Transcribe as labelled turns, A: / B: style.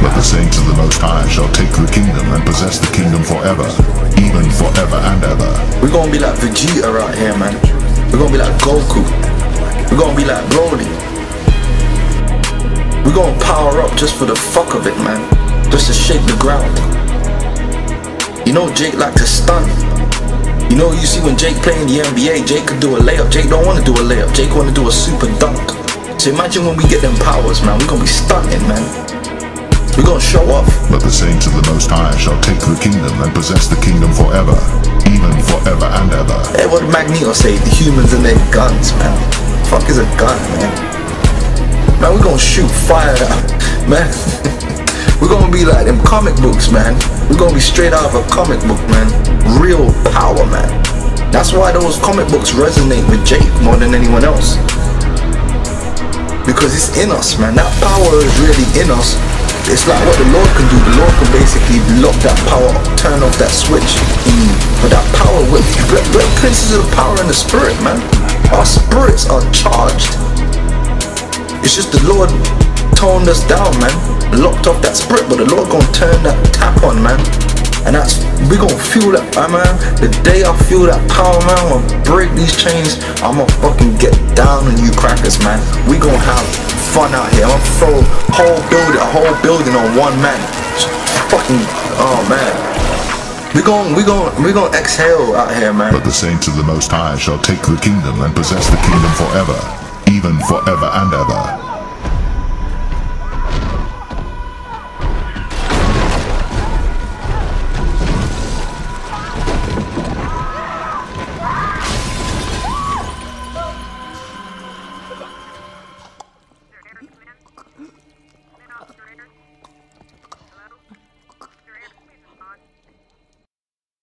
A: But the saints of the Most High shall take the kingdom and possess the kingdom forever, even forever and ever.
B: We're gonna be like Vegeta right here, man. We're gonna be like Goku. We're gonna be like Broly. We're gonna power up just for the fuck of it, man. Just to shake the ground. You know Jake like to stun. You know you see when Jake playing the NBA, Jake could do a layup. Jake don't wanna do a layup. Jake wanna do a super dunk. So imagine when we get them powers, man. We're gonna be stunning, man. We're gonna show off.
A: But the saints of the Most High shall take the kingdom and possess the kingdom forever, even forever and ever.
B: Hey, what did Magneto say? The humans and their guns, man. Fuck is a gun, man. Man, we're gonna shoot fire out, man. we're gonna be like them comic books, man. We're gonna be straight out of a comic book, man. Real. That's why those comic books resonate with Jake more than anyone else. Because it's in us, man. That power is really in us. It's like what the Lord can do. The Lord can basically lock that power, turn off that switch. Mm. But that power, we're, we're, princes of the power in the spirit, man. Our spirits are charged. It's just the Lord toned us down, man. Locked off that spirit, but the Lord gonna turn that tap on, man. And that's we gonna feel that, man. The day I feel that power, man, I'm gonna break these chains. I'm gonna fucking get down on you crackers, man. We gonna have fun out here. I'm gonna throw whole building, a whole building on one man. Fucking, oh man. We gon' we gon' we gon' exhale out here, man.
A: But the saints of the Most High shall take the kingdom and possess the kingdom forever, even forever and ever.